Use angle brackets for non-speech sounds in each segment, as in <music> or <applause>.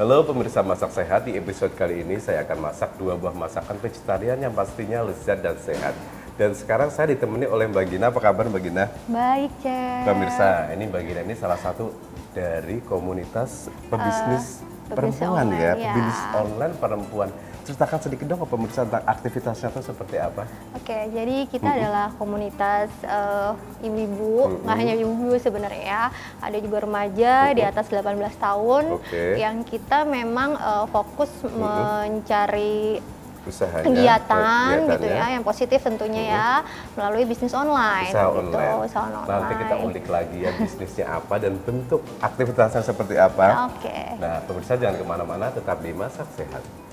Halo pemirsa Masak Sehat, di episode kali ini saya akan masak dua buah masakan vegetarian yang pastinya lezat dan sehat. Dan sekarang saya ditemani oleh Mbak Gina, apa kabar Mbak Gina? Baik, Cek. Pemirsa, ini Mbak Gina ini salah satu dari komunitas pebisnis Uh, perempuan ya, online, ya. pebisnis online perempuan. Ceritakan sedikit dong ke pemirsa tentang aktivitasnya itu seperti apa? Oke, jadi kita adalah komunitas eh, ibu-ibu, nggak hanya ibu-ibu sebenarnya ya. Ada juga remaja di atas 18 tahun Oke. yang kita memang eh, fokus mencari Usahanya, kegiatan gitu ya, yang positif tentunya ya melalui bisnis online. Usaha gitu, online. usaha online. Nanti kita ulik lagi ya <laughs> bisnisnya apa dan bentuk aktivitasnya seperti apa. Oke. Nah, pemirsa jangan ke mana-mana, tetap di Masak Sehat.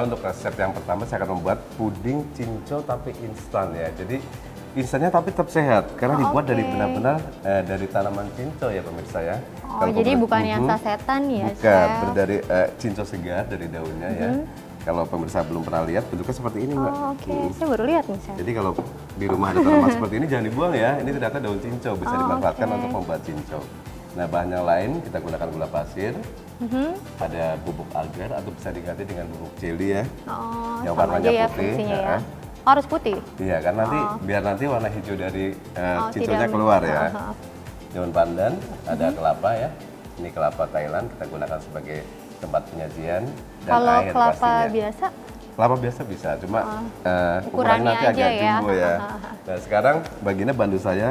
Pemirsa untuk resep yang pertama saya akan membuat puding cinco tapi instan ya. Jadi instannya tapi tetap sehat karena Oh, dibuat dari oke. benar-benar eh, dari tanaman cinco ya pemirsa ya. Oh, Kalau jadi bukan yang Mhm. sasetan ya, Bukan, dari eh, cinco segar dari daunnya ya. Kalau pemirsa belum pernah lihat bentuknya seperti ini, Mbak. Oh, Oke, Mhm. saya baru lihat nih, Chef. Jadi kalau di rumah ada tanaman <laughs> seperti ini jangan dibuang ya. Ini ternyata daun cincau bisa Oh, dimanfaatkan oke. untuk membuat cincau. Nah bahan yang lain kita gunakan gula pasir, Mhm. ada bubuk agar atau bisa diganti dengan bubuk jelly ya. Oh, Yang sama warnanya ya putih, ya. ya. Oh, harus putih. Iya kan nanti biar nanti warna hijau dari eh, Oh, keluar ya. Daun pandan, ada kelapa ya. Ini kelapa Thailand kita gunakan sebagai tempat penyajian dan Kalau air kelapa pastinya. biasa, Kelapa biasa bisa, cuma eh, ukurannya Ukurannya nanti agak ya. jumbo ya. Nah sekarang bagiannya bantu saya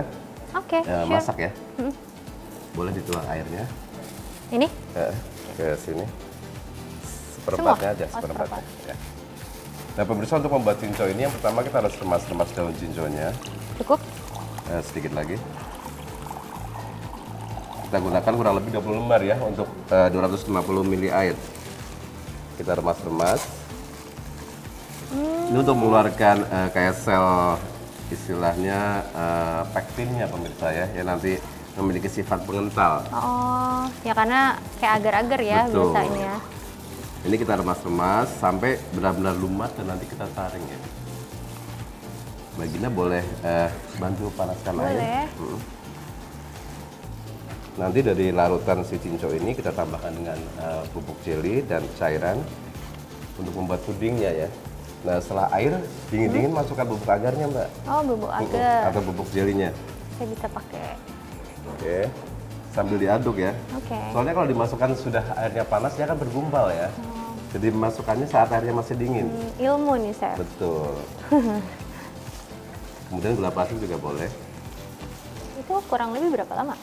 oke, eh, sure. masak ya. Boleh dituang airnya Ini? eh, ke sini. Seperempatnya aja, Oh, seperempatnya. Ya. Nah pemirsa untuk membuat cincau ini yang pertama kita harus remas-remas daun cincaunya. Cukup? Eh, sedikit lagi. Kita gunakan kurang lebih 20 lembar ya untuk eh, 250 ml air. Kita remas-remas. Ini untuk mengeluarkan eh, kayak sel istilahnya eh, pektinnya pemirsa ya, yang nanti memiliki sifat pengental. Oh, ya karena kayak agar-agar ya Betul. biasanya. Ini kita remas-remas sampai benar-benar lumat dan nanti kita saring ya. Bagina boleh eh, bantu panaskan air. Boleh. Mm. Nanti dari larutan si cinco ini kita tambahkan dengan eh, bubuk jeli dan cairan untuk membuat pudingnya ya. Nah setelah air dingin-dingin masukkan bubuk agarnya mbak. Oh, bubuk agar. Atau bubuk jelinya. Saya bisa pakai. Oke. Sambil diaduk ya. Oke. Soalnya kalau dimasukkan sudah airnya panas dia akan bergumpal ya. Jadi masukkannya saat airnya masih dingin. Hmm, ilmu nih, Chef. Betul. <laughs> Kemudian gula pasir juga boleh. Itu kurang lebih berapa lama?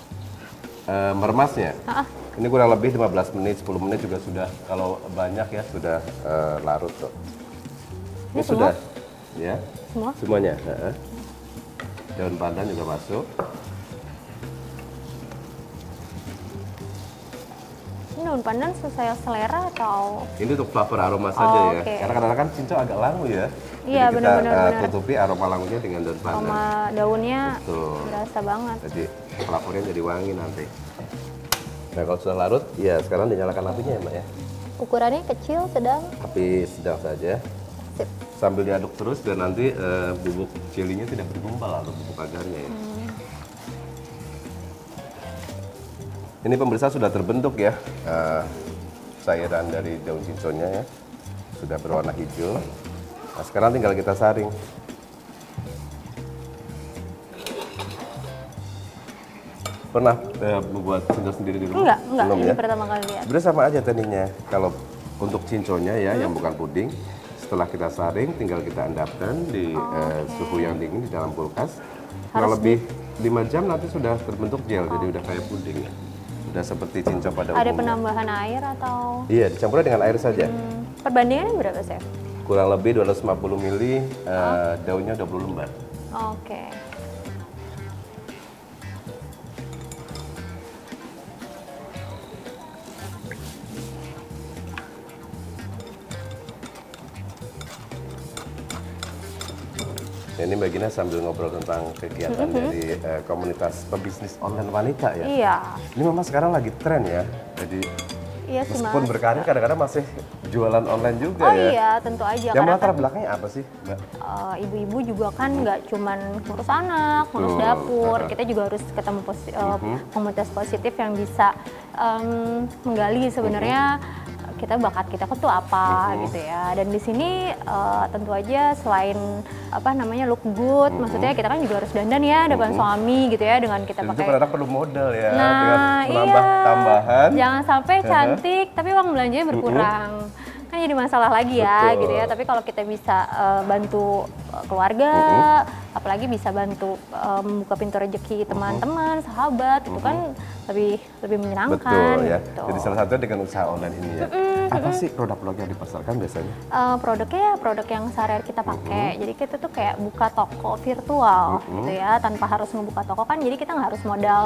Eh, meremasnya. Ah. Ini kurang lebih 15 menit, 10 menit juga sudah kalau banyak ya sudah eh, larut tuh. Ini semua? sudah ya. Semua? Semuanya, heeh. Daun pandan juga masuk. Ini daun pandan sesuai selera atau? Ini untuk flavor aroma saja Oh, ya. oke. Karena kadang-kadang kan cincau agak langu ya. Iya, Jadi kita benar-benar, eh, benar. tutupi aroma langunya dengan daun pandan. Sama daunnya Betul. berasa banget. Jadi flavornya jadi wangi nanti. Nah kalau sudah larut, ya sekarang dinyalakan apinya ya mbak ya. Ukurannya kecil, sedang, Api sedang saja. sip. Sambil diaduk terus dan nanti eh, bubuk jelinya tidak bergumpal atau bubuk agarnya ya. Ini pemirsa sudah terbentuk ya eh, cairan dari daun cinconya ya. Sudah berwarna hijau. Nah sekarang tinggal kita saring. Pernah eh, membuat cinco sendiri di rumah? Enggak, enggak. Belum Ini ya? pertama kali lihat. Sebenarnya sama aja tekniknya. Kalau untuk cinconya ya, yang bukan puding, setelah kita saring, tinggal kita endapkan di eh, suhu yang dingin di dalam kulkas. Kurang lebih 5 jam nanti sudah terbentuk gel, jadi udah kayak puding ya. Udah seperti cincau pada Ada umumnya. penambahan air atau? Iya, dicampurnya dengan air saja. Hmm, perbandingannya berapa, Chef? Kurang lebih 250 ml, eh, daunnya 20 lembar. Oke. Ini Mbak Gina sambil ngobrol tentang kegiatan dari eh, komunitas pebisnis online wanita ya. Iya. Ini memang sekarang lagi tren ya. Jadi Iya sih meskipun mas. berkarir kadang-kadang masih jualan online juga Oh ya. iya tentu aja. Yang latar kan belakangnya apa sih, Mbak? eh, ibu-ibu juga kan nggak cuman ngurus anak, ngurus Betul. dapur. Kita juga harus ketemu posi- eh, komunitas positif yang bisa em, menggali sebenarnya kita bakat kita tuh apa gitu ya. Dan di sini eh, tentu aja selain apa namanya look good, maksudnya kita kan juga harus dandan ya depan suami gitu ya dengan kita Dan itu pakai kadang-kadang perlu modal ya, Nah, dengan menambah iya. tambahan. Jangan sampai Uh-huh. cantik tapi uang belanjanya berkurang. Kan jadi masalah lagi ya Betul. gitu ya. Tapi kalau kita bisa eh, bantu eh, keluarga, apalagi bisa bantu eh, membuka pintu rezeki teman-teman, sahabat, itu kan lebih lebih menyenangkan Betul ya. gitu. Jadi salah satunya dengan usaha online ini ya. Apa sih produk-produk yang dipasarkan biasanya? Eh, produknya ya produk yang sehari-hari kita pakai. Jadi kita tuh kayak buka toko virtual gitu ya, tanpa harus membuka toko kan. Jadi kita nggak harus modal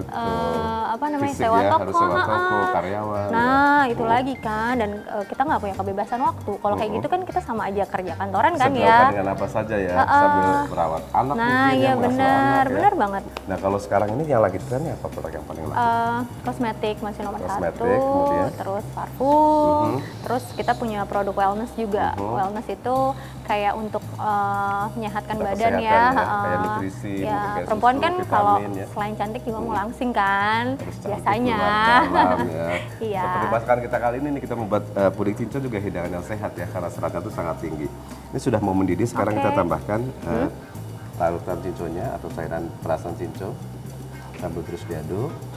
eh, apa namanya Fisik sewa ya, toko. harus sewa toko, karyawan. ya. Nah itu lagi kan, dan eh, kita nggak punya kebebasan waktu. Kalau kayak gitu kan kita sama aja kerja kantoran kan ya. dengan apa saja ya, sambil merawat anak Nah iya ya, benar, ya. benar banget. Nah kalau sekarang ini yang lagi trennya apa produk yang paling laku? Eh, kosmetik masih nomor Kosmetik, satu, kemudian? terus parfum, terus kita punya produk wellness juga. Wellness itu kayak untuk eh, menyehatkan badan ya. ya, kayak eh, nutrisi, ya, kayak perempuan susu, kan kalau ya. selain cantik juga mau langsing kan, cantik, biasanya. dalam ya. <laughs> Iya. Seperti masakan kita kali ini nih, kita membuat uh, puding cinco juga hidangan yang sehat ya karena seratnya itu sangat tinggi. Ini sudah mau mendidih, sekarang Oke. kita tambahkan uh, larutan cinconya atau cairan perasan cinco sambil terus diaduk.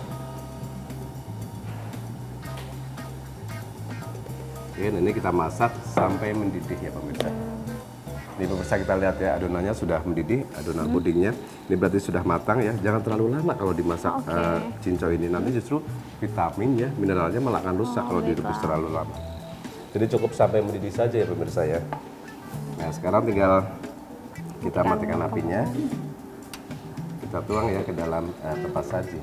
Oke, ini kita masak sampai mendidih ya pemirsa. Ini pemirsa kita lihat ya adonannya sudah mendidih, adonan pudingnya. Ini berarti sudah matang ya. Jangan terlalu lama kalau dimasak Oke. eh, cincau ini. Nanti justru vitamin ya, mineralnya malah akan rusak Oh, kalau direbus terlalu lama. Jadi cukup sampai mendidih saja ya pemirsa ya. Nah sekarang tinggal kita matikan apinya. Kita tuang ya ke dalam eh, tempat saji.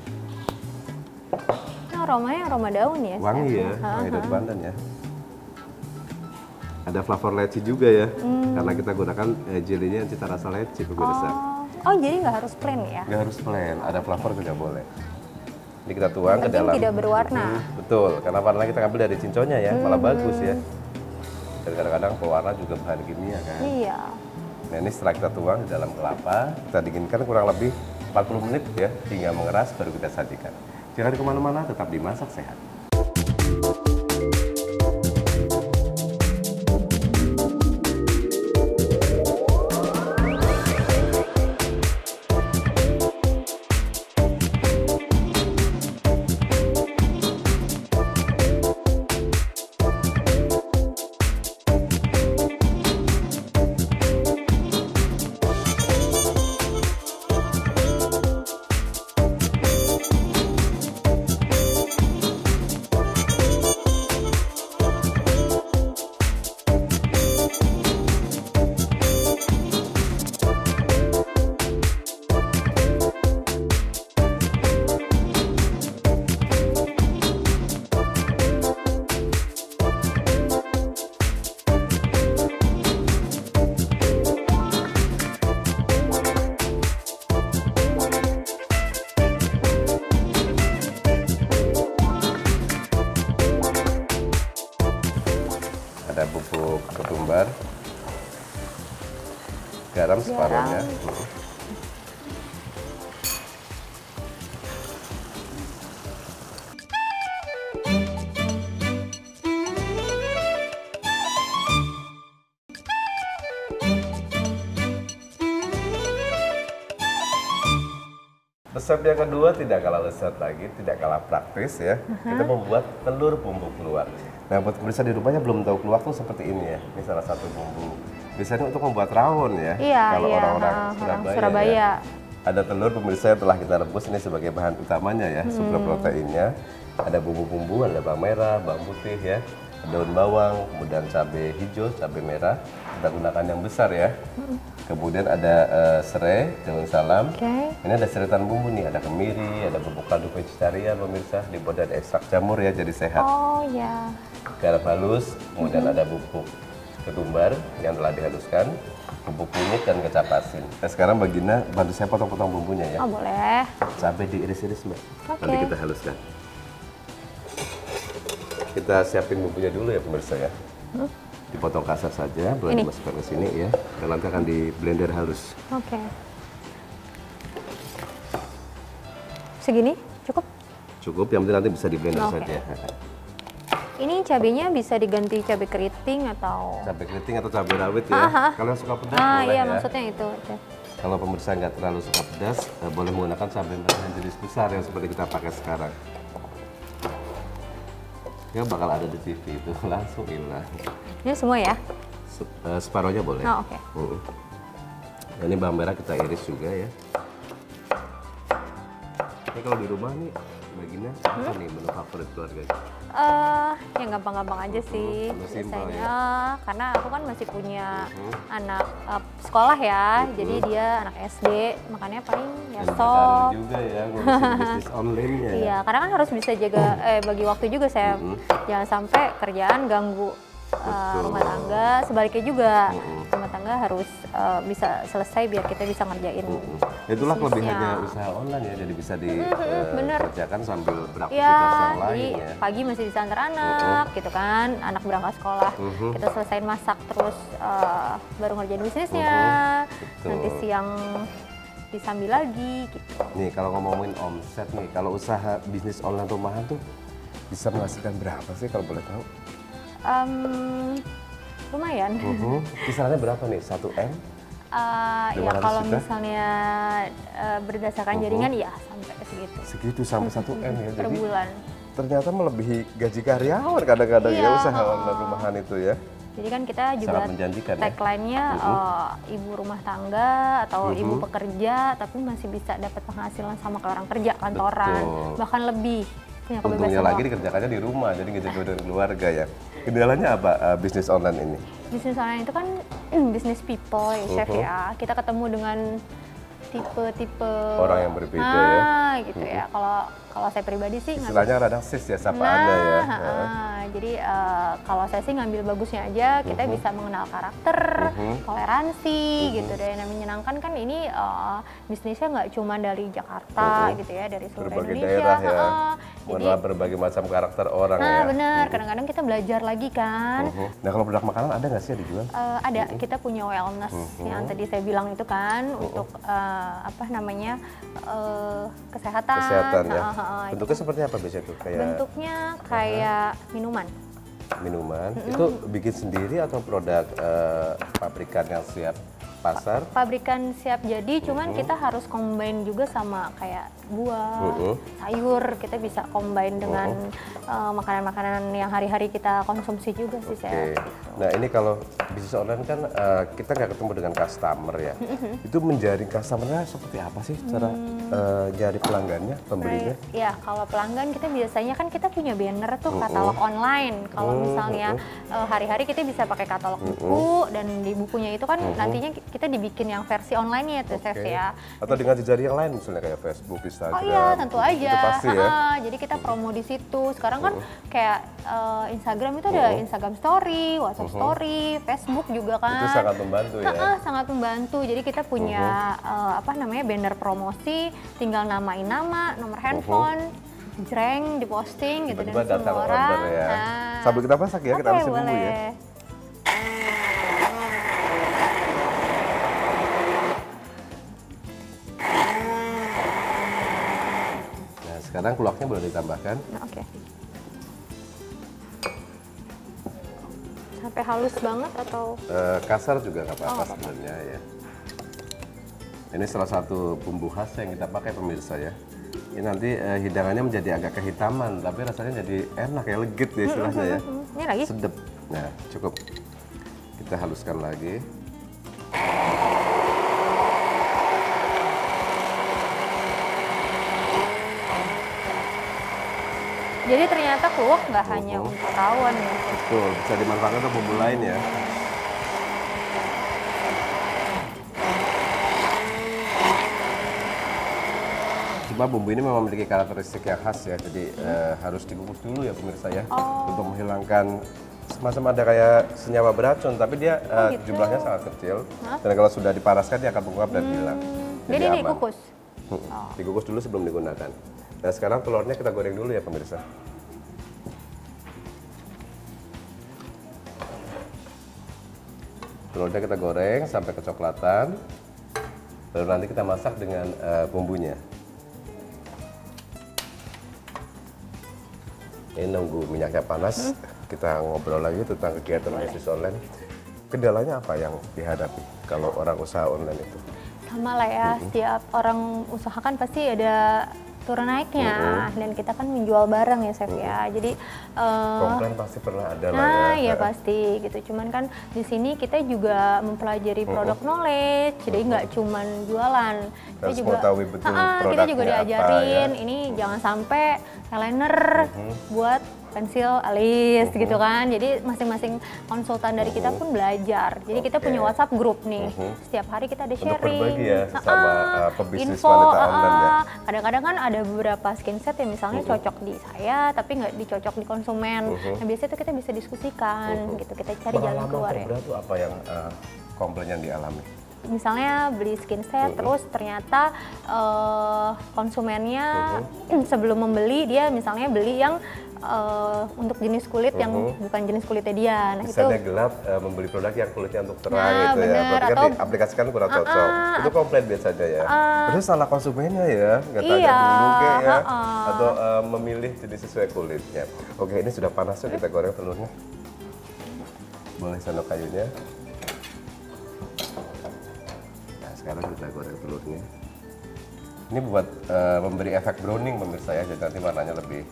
Nah, aromanya aroma daun ya. Wangi ya, wangi dari. Banten ya. Ada flavor leci juga ya, Hmm. karena kita gunakan eh, jelinya yang cita rasa leci pemirsa. Oh, oh jadi nggak harus plain ya? Nggak harus plain, ada flavor juga boleh. Ini kita tuang ke Penting dalam. tidak berwarna. Hmm, betul, karena warna kita ambil dari cinconya ya, malah Hmm. bagus ya. Dan kadang-kadang pewarna juga bahan kimia kan. Iya. Nah ini setelah kita tuang di dalam kelapa, kita dinginkan kurang lebih 40 menit ya, hingga mengeras baru kita sajikan. Jangan ke mana-mana, tetap dimasak sehat. Ketumbar, garam separuhnya. Resep yang kedua tidak kalah lezat lagi, tidak kalah praktis ya. Kita membuat telur bumbu keluak. Nah, buat pemirsa di rumahnya belum tahu keluak tuh seperti ini ya. Ini salah satu bumbu. Biasanya untuk membuat rawon ya. Iya, kalau iya, orang-orang orang Surabaya. Surabaya. ya. Ada telur pemirsa yang telah kita rebus ini sebagai bahan utamanya ya, Hmm. sumber proteinnya. Ada bumbu-bumbu, ada bawang merah, bawang putih ya, daun bawang, kemudian cabai hijau, cabai merah. Kita gunakan yang besar ya. Kemudian ada eh, serai, daun salam. Oke. Ini ada seretan bumbu nih, ada kemiri, ada bubuk kaldu vegetarian pemirsa, dibuat dari ekstrak jamur ya, jadi sehat. Oh ya. Garam halus, kemudian ada bubuk ketumbar yang telah dihaluskan. bubuk kunyit dan kecap asin. Nah, sekarang Bagina bantu saya potong-potong bumbunya ya. Oh boleh. Sampai diiris-iris mbak. Oke. Nanti kita haluskan. Kita siapin bumbunya dulu ya pemirsa ya. Dipotong kasar saja, boleh Ini? dimasukkan ke sini ya. Dan nanti akan di blender halus. Oke. Segini cukup? Cukup, yang penting nanti bisa di blender Oke. saja. Ini cabenya bisa diganti cabai keriting atau? Cabai keriting atau cabai rawit ya. Aha. Kalau yang suka pedas Ah boleh iya ya. maksudnya itu. Kalau pemirsa nggak terlalu suka pedas, eh, boleh menggunakan cabai merah yang jenis besar yang seperti kita pakai sekarang. Ya bakal ada di TV itu <laughs> langsung hilang. Ini semua ya? Se- eh, separohnya boleh. Oh, oke. Mm. Nah, ini bawang merah kita iris juga ya. Ini kalau di rumah nih, baginya Hmm? apa nih menu favorit keluarga? Eh, yang gampang-gampang aja sih simpel biasanya. Karena aku kan masih punya Mhm. anak eh, sekolah ya, jadi dia anak SD, makanya paling ya berkarir juga ya, <laughs> bisnis online-nya. ya. Iya, karena kan harus bisa jaga eh bagi waktu juga saya. Jangan sampai kerjaan ganggu Betul. rumah tangga, sebaliknya juga Mm-mm. Tangga harus eh, bisa selesai biar kita bisa ngerjain. Mm. Itulah kelebihannya usaha online ya, jadi bisa dikerjakan sambil beraktivitas Ya, yang jadi lain ya. pagi masih bisa antar anak gitu kan, anak berangkat sekolah, Mhm. kita selesaiin masak terus eh, baru ngerjain bisnisnya, Betul. nanti siang disambil lagi gitu. Nih kalau ngomongin omset nih, kalau usaha bisnis online rumahan tuh bisa menghasilkan berapa sih kalau boleh tahu? Em, lumayan. Mhm. Kisarannya berapa nih? 1 M? Eh, ya 500 kalau juta? misalnya eh, berdasarkan Mhm. jaringan ya sampai segitu Segitu sampai 1 M ya. per Jadi bulan. ternyata melebihi gaji karyawan kadang-kadang ya Iya, usaha oh. online rumahan itu ya. Jadi kan kita juga Sangat menjanjikan ya. tagline-nya eh, ibu rumah tangga atau Mhm. ibu pekerja tapi masih bisa dapat penghasilan sama orang kerja kantoran Betul. bahkan lebih punya Untungnya lagi waktu. dikerjakannya di rumah, jadi nggak jauh dari keluarga ya. Kendalanya apa eh, bisnis online ini? bisnis online itu kan bisnis people ya chef Mhm. ya kita ketemu dengan tipe-tipe Orang yang berbeda ah, ya. Mhm. gitu ya kalau kalau saya pribadi sih Istilahnya radang sis ya, sapaannya nah, ya. ha-ha. Heeh. jadi eh, kalau saya sih ngambil bagusnya aja kita bisa mengenal karakter Mhm. toleransi gitu dan yang menyenangkan kan ini eh, bisnisnya nggak cuma dari Jakarta Mhm. gitu ya dari seluruh Berbagai Indonesia daerah ya. ha-ha. jadi berbagai macam karakter orang nah ya. benar kadang-kadang kita belajar lagi kan Mhm. Nah kalau produk makanan ada nggak sih yang dijual? Eh, ada kita punya wellness Mhm. yang tadi saya bilang itu kan untuk eh, apa namanya eh, kesehatan. Kesehatan ya. Ha, ha, ha. Bentuknya seperti apa biasanya tuh? Kayak Bentuknya kayak minuman. minuman. Itu bikin sendiri atau produk eh, pabrikan yang siap pasar? Pabrikan siap jadi, cuman kita harus combine juga sama kayak buah, Mhm. sayur. Kita bisa combine dengan eh, makanan-makanan yang hari-hari kita konsumsi juga sih Oke. saya. Nah ini kalau bisnis online kan eh, kita nggak ketemu dengan customer ya. Itu menjaring customernya seperti apa sih cara eh, nyari pelanggannya, pembelinya? Right. Ya, kalau pelanggan kita biasanya kan kita punya banner tuh katalog online. Kalau misalnya eh, hari-hari kita bisa pakai katalog buku dan di bukunya itu kan nantinya kita dibikin yang versi online-nya tuh, Chef Oke. ya. Atau dengan jejaring yang lain misalnya kayak Facebook, Instagram. Oh iya, tentu aja. Itu pasti ya. Ha-ha, Jadi kita promo di situ. Sekarang kan kayak eh, Instagram itu ada Instagram Story, WhatsApp Story, Facebook juga kan. Itu sangat membantu ya. Ha-ha, sangat membantu. Jadi kita punya eh, apa namanya banner promosi, tinggal namain nama, nomor handphone, jreng diposting gitu dan semua orang. ya. Nah. Sambil kita masak ya, kita Oke, habisin bumbu ya. boleh. Sekarang kulaknya boleh ditambahkan. Nah, oke. Sampai halus banget atau Eh, kasar juga nggak apa-apa Oh, sebenarnya ya. Ini salah satu bumbu khas yang kita pakai pemirsa ya. Ini nanti eh, hidangannya menjadi agak kehitaman, tapi rasanya jadi enak ya, legit ya istilahnya ya. Ini lagi? Sedep. Nah cukup. Kita haluskan lagi. Jadi ternyata kluwak nggak hanya untuk rawon ya. Betul, bisa dimanfaatkan untuk bumbu lain ya. Cuma bumbu ini memang memiliki karakteristik yang khas ya, jadi eh, harus dikukus dulu ya pemirsa ya, Oh. untuk menghilangkan semacam ada kayak senyawa beracun, tapi dia uh, gitu. jumlahnya sangat kecil. Dan kalau sudah dipanaskan dia akan menguap dan hilang. Jadi ini aman. kukus. Hmm, Dikukus dulu sebelum digunakan. Nah sekarang telurnya kita goreng dulu ya pemirsa. Telurnya kita goreng sampai kecoklatan. Lalu nanti kita masak dengan eh, bumbunya. Ini nunggu minyaknya panas, kita ngobrol lagi tentang kegiatan bisnis online. Kendalanya apa yang dihadapi kalau orang usaha online itu? Sama lah ya, setiap orang usaha kan pasti ada turun naiknya dan kita kan menjual barang ya chef ya. Jadi eh, Komplain pasti pernah ada lah Nah, ya. ya pasti gitu. Cuman kan di sini kita juga mempelajari produk knowledge, jadi nggak cuman jualan. Kita Harus juga, mengetahui betul Ah, kita juga apa, diajarin. ya. Ini jangan sampai eyeliner buat pensil alis gitu kan. Jadi masing-masing konsultan dari kita pun belajar. Jadi kita punya. WhatsApp grup nih. Setiap hari kita ada sharing. ya sama, uh, pebisnis info, wanita ah, online ya. Kadang-kadang kan ada beberapa skin set yang misalnya cocok di saya tapi nggak dicocok di konsumen. Nah biasanya itu kita bisa diskusikan gitu. Kita cari jalan keluar ya. tuh apa yang uh, komplain yang dialami? Misalnya beli skin set terus ternyata eh, konsumennya <clears throat> sebelum membeli dia misalnya beli yang eh, untuk jenis kulit yang bukan jenis kulitnya dia. Nah itu Misalnya gelap uh, membeli produk yang kulitnya untuk terang Nah, gitu ya. bener. Berarti kan Atau- diaplikasikan kurang cocok. itu komplain biasanya ya. Terus salah konsumennya ya, nggak tanya Iya, dulu kayak ya. ha-ha. Atau uh, memilih jenis sesuai kulitnya. Oke, ini sudah panas tuh kita goreng telurnya. Boleh sendok kayunya. Nah, sekarang kita goreng telurnya. Ini buat uh, memberi efek browning pemirsa ya, jadi nanti warnanya lebih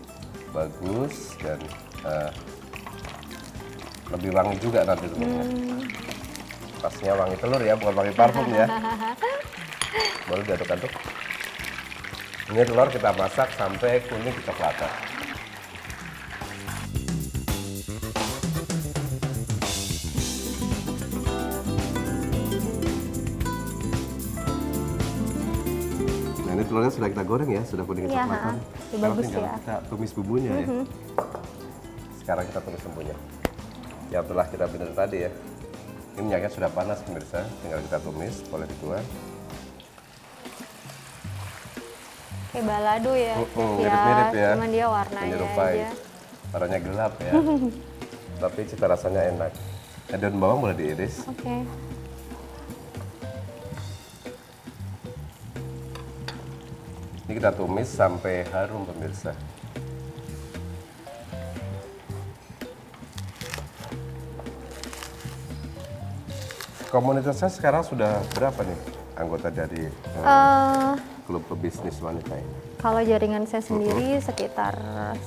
bagus dan uh, lebih wangi juga nanti telurnya. Pasnya wangi telur ya, bukan wangi parfum ya. <laughs> Baru diaduk-aduk. Ini telur kita masak sampai kuning kecoklatan. Telurnya sudah kita goreng ya, sudah kuning Iya, kecoklatan. ha. Sekarang Bagus tinggal ya. kita tumis bumbunya ya. Sekarang kita tumis bumbunya. Yang telah kita blender tadi ya. Ini minyaknya sudah panas pemirsa, tinggal kita tumis, boleh dituang. kayak balado ya. Mm-mm, mirip-mirip ya. Cuman dia warnanya Menyerupai. aja. Warnanya gelap ya. <laughs> Tapi cita rasanya enak. Nah, daun bawang boleh diiris. Oke. Ini kita tumis sampai harum pemirsa. Komunitasnya sekarang sudah berapa nih anggota dari Eh, klub pebisnis wanita ini? kalau jaringan saya sendiri sekitar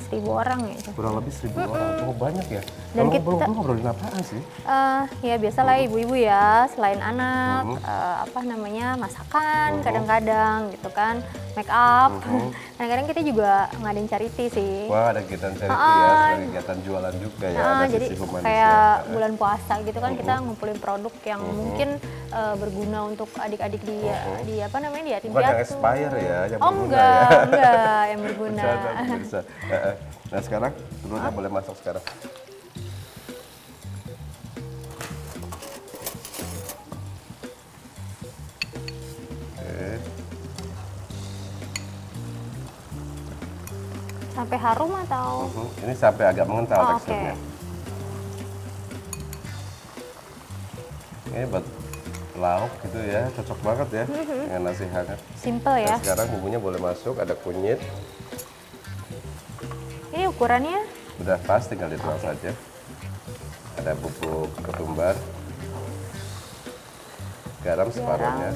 seribu orang ya. Kurang lebih seribu orang, cukup banyak ya. Dan Kalau kita- ngobrol-ngobrol ngobrolin apaan sih? Eh, ya biasalah ibu-ibu ya, selain anak, eh, apa namanya masakan, kadang-kadang gitu kan, make up. <laughs> Kadang-kadang kita juga ngadain charity sih. Wah ada kegiatan charity ya, selain kegiatan jualan juga ya, Nah, ada jadi sisi kayak ya. bulan puasa gitu kan kita ngumpulin produk yang mungkin eh, berguna untuk adik-adik di di apa namanya di yatim Bukan yang expire ya, yang oh berguna enggak, ya. enggak yang <laughs> berguna. Eh, eh. Nah sekarang telurnya boleh masuk sekarang. Sampai harum atau? Mhm. Ini sampai agak mengental Oh, teksturnya. Ini buat lauk gitu ya, cocok banget ya dengan nasi hangat. Simple ya. Nah, sekarang bumbunya boleh masuk, ada kunyit, Ini ukurannya udah pas tinggal dituang saja. Ada bubuk ketumbar, garam separuhnya.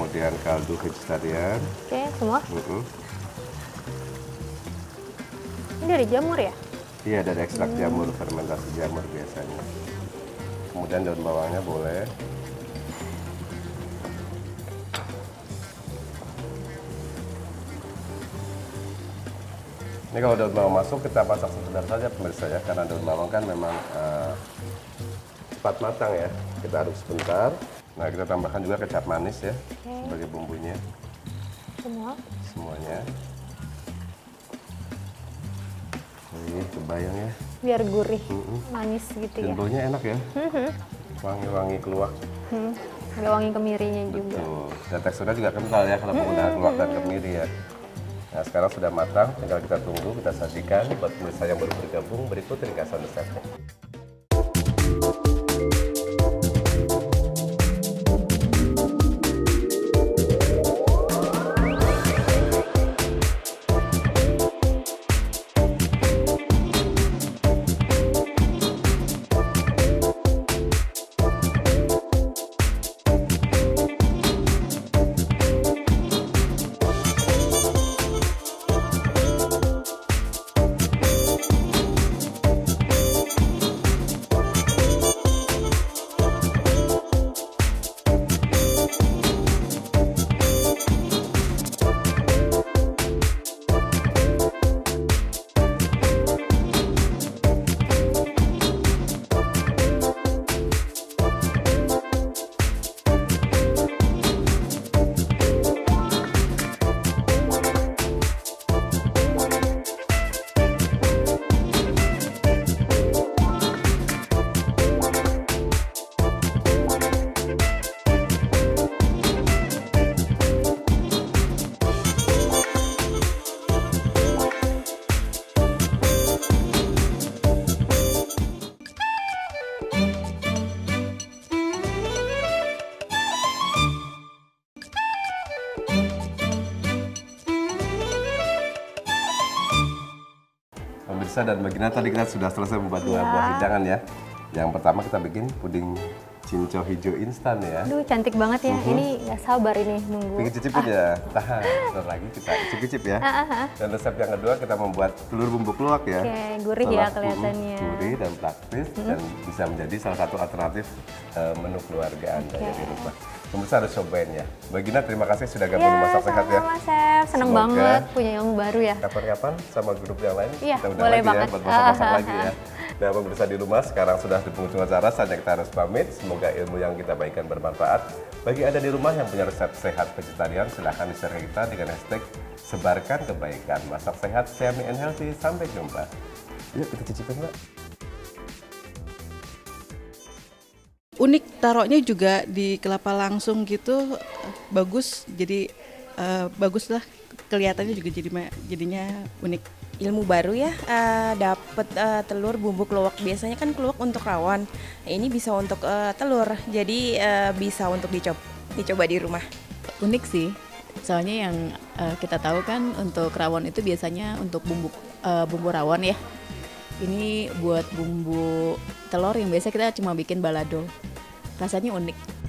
Kemudian kaldu vegetarian. oke semua. Mhm. Ini dari jamur ya? Iya dari ekstrak jamur, fermentasi jamur biasanya. Kemudian daun bawangnya boleh. Ini kalau daun bawang masuk kita masak sebentar saja pemirsa ya, karena daun bawang kan memang eh, cepat matang ya. Kita aduk sebentar. Nah kita tambahkan juga kecap manis ya sebagai bumbunya. ya. Ini kebayang ya. Biar gurih, manis gitu ya. Jumbonya enak ya. Wangi-wangi keluak. Hmm, ada wangi kemirinya juga. Tuh. Dan teksturnya juga kental ya kalau menggunakan keluak dan kemiri ya. Nah sekarang sudah matang, tinggal kita tunggu, kita sajikan buat pemirsa yang baru bergabung. Berikut ringkasan resepnya. Pemirsa dan Bagina tadi kita sudah selesai membuat dua Ya. buah hidangan ya. Yang pertama kita bikin puding cincau hijau instan ya. Aduh cantik banget ya. Ini nggak sabar ini nunggu. Bikin cicipin ya. Tahan. Sebentar lagi kita cicip-cicip ya. Dan resep yang kedua kita membuat telur bumbu keluak ya. Oke, gurih ya Salah- kelihatannya. Gurih dan praktis dan bisa menjadi salah satu alternatif eh, menu keluarga Anda ya di rumah. Pemirsa harus cobain ya. Bagina terima kasih sudah gabung di Ya, Masak Sehat ya. sama-sama Chef. Seneng Semoga- banget punya ilmu baru ya. Kapan-kapan sama grup yang lain Iya, kita undang boleh lagi banget. ya buat masak-masak <laughs> lagi ya. Nah pemirsa di rumah sekarang sudah di penghujung acara saatnya kita harus pamit. Semoga ilmu yang kita bagikan bermanfaat. Bagi Anda di rumah yang punya resep sehat vegetarian silahkan di-share kita dengan hashtag sebarkan kebaikan. Masak sehat, semi and healthy. Sampai jumpa. Yuk kita cicipin mbak. Unik taruhnya juga di kelapa langsung gitu bagus jadi eh, bagus lah kelihatannya juga jadi jadinya unik. Ilmu baru ya eh, dapet eh, telur bumbu keluak. Biasanya kan keluak untuk rawon. Nah, ini bisa untuk eh, telur. Jadi eh, bisa untuk dicoba dicoba di rumah. Unik sih. Soalnya yang eh, kita tahu kan untuk rawon itu biasanya untuk bumbu eh, bumbu rawon ya. Ini buat bumbu telur yang biasa kita cuma bikin balado rasanya unik